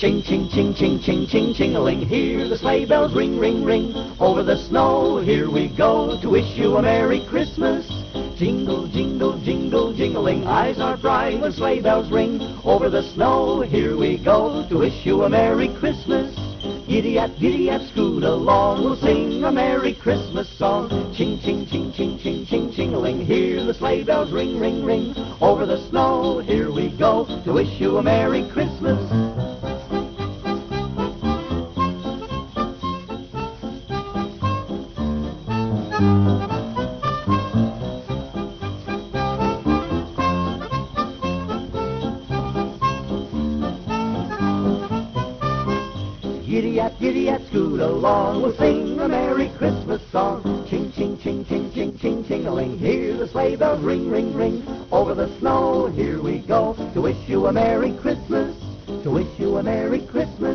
Ching, ching, ching, ching, ching, ching, ching-a-ling. Hear the sleigh bells ring, ring, ring. Over the snow, here we go to wish you a Merry Christmas. Jingle, jingle, jingle, jingling. Eyes are bright when sleigh bells ring. Over the snow, here we go to wish you a Merry Christmas. Giddy up, giddy up, scoot along. We'll sing a Merry Christmas song. Ching, ching, ching, ching, ching, ching, chingling. Hear the sleigh bells ring, ring, ring. Over the snow, here we go to wish you a Merry Christmas. Giddy up, giddy up, scoot along. We'll sing a Merry Christmas song. Ching, ching, ching, ching, ching, ching, ching-a-ling. The sleigh bells ring, ring, ring. Over the snow, here we go to wish you a Merry Christmas. To wish you a Merry Christmas.